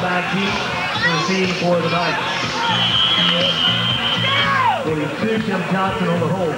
back deep receiving for the Niners. They recruit Tim Johnson on the hold.